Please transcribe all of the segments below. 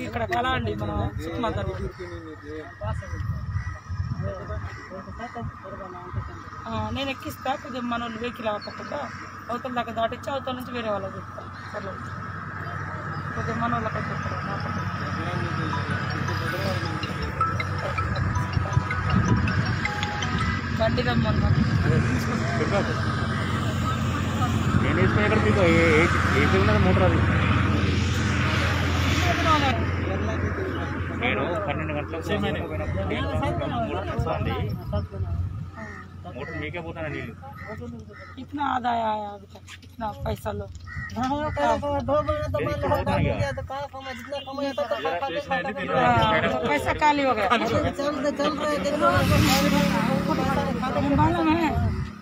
ఇక్కడ కళ అండి మన సుకుమాతలు నేను ఎక్కిస్తా కొద్దిగా మన వాళ్ళు వెహికల్ అవ్వకుండా అవతల దాకా దాటిచ్చి అవతల నుంచి వేరే వాళ్ళకి చెప్తాను సరే కొద్దిగా మన వాళ్ళకి చెప్తారు బండి రమ్మన్నా. నేను వేసుకుని ఎక్కడ మీకు ఏసీ ఉన్నది మోటార్ అది నేను పన్నెండు గంటలకు మోటార్ వస్తుంది మోటార్ మీకే పోతాను నీళ్ళు कितना आदाय आया अभी तक कितना पैसा लो पैसा काली हो गया मालूम है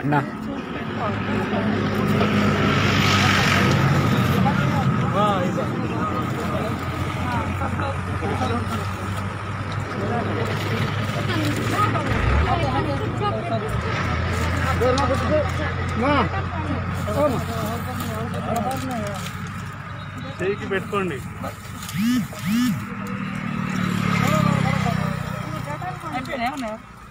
అన్నా చేయికి పెట్టుకోండి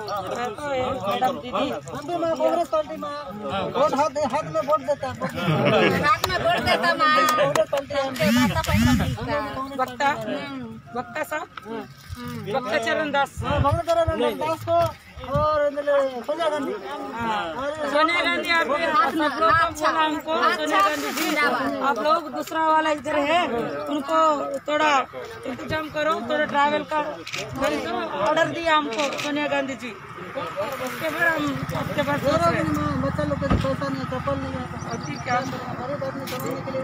मैडम दीदी हम भी मैं कांग्रेस पार्टी में वोट हाथ हाथ में वोट देता हाथ में वोट देता माँ है वक्ता वक्ता साहब वक्ता चरण दास भगवान करे दास को सोनिया गांधी। सोनिया गांधी आप लोग बोला हमको। सोनिया गांधी जी आप लोग दूसरा वाला इधर है उनको थोड़ा इंतज़ाम करो थोड़ा ट्रैवल का ऑर्डर दिया हमको सोनिया गांधी जी। उसके बाद हम आपके पास हैं। बच्चा लोग का पैसा नहीं है चप्पल नहीं है। ठीक है गरीब आदमी कमाने के लिए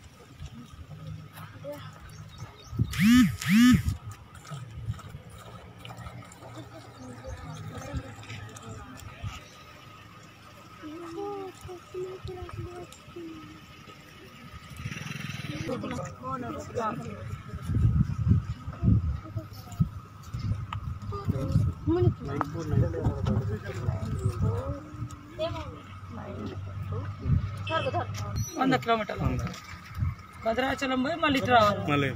వంద కిలోమీటర్లు భద్రాచలం పోయి మళ్ళీ ఇటు రావాలి మళ్ళీ